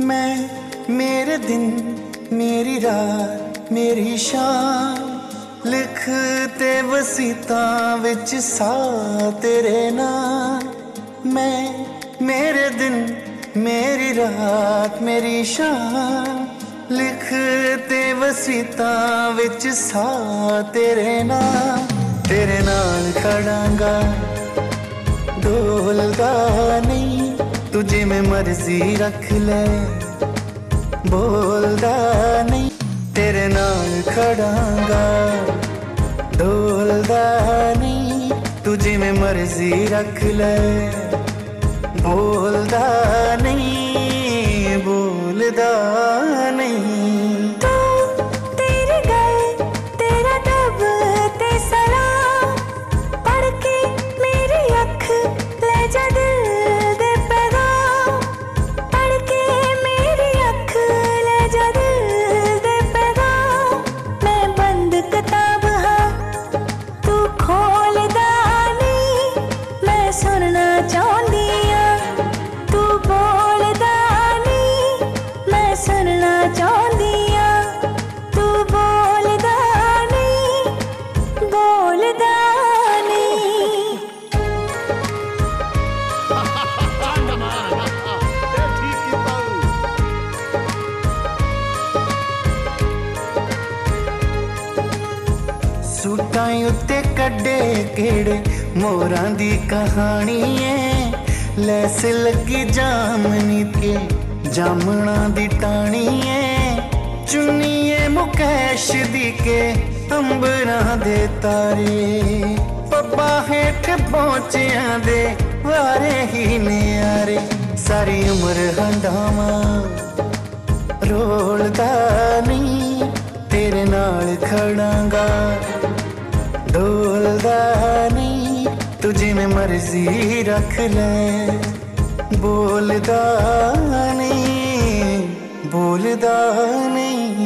ਮੈਂ ਮੇਰੇ ਦਿਨ, ਮੇਰੀ ਰਾਤ, ਮੇਰੀ ਸ਼ਾਮ ਲਿਖਤੇ ਵਸੀਤਾ ਵਿੱਚ ਸਾ ਤੇਰੇ ਨਾਮ। ਮੈਂ ਮੇਰੇ ਦਿਨ, ਮੇਰੀ ਰਾਤ, ਮੇਰੀ ਸ਼ਾਮ ਲਿਖਤੇ ਵਸੀਤਾਂ ਵਿੱਚ ਸਾ ਤੇਰੇ ਨਾਮ। ਤੇਰੇ ਨਾਲ ਖੜਾਂਗਾ, ਡੋਲਦਾ ਨਹੀਂ। तुझे मैं मर्ज़ी रख ले। बोलदा नहीं, तेरे नाल खड़ांगा। डोलदा नहीं, तुझे मैं मर्ज़ी रख ले। बोल ਸੂਟਾਂ ਉੱਤੇ ਕੱਢੇ ਕਿਹੜੇ ਮੋਰਾਂ ਦੀ ਕਹਾਣੀ ਏ ਲੈਸ ਲੱਗੀ ਜਾਮਨੀ ਤੇ ਜਾਮਣਾ ਦੀ ਟਾਣੀ ਏ ਚੁੰਨੀਏ ਮੁਕੈਸ਼ ਦੀ ਕੇ ਅੰਬਰਾਂ ਦੇ ਤਾਰੇ ਪੱਪਾ ਹੇਠ ਪਹੁੰਚਿਆਂ ਦੇ ਵਾਰੇ ਹੀ ਨਿਆਰੇ ਸਾਰੀ ਉਮਰ ਹੰਡਾਵਾਂ ਰੋਲਦਾ ਨਹੀਂ ਤੇਰੇ ਨਾਲ ਖੜਾਂਗਾ डोलदा नहीं तुझे में मर्ज़ी रख ले। बोलदा नहीं बोलदा नहीं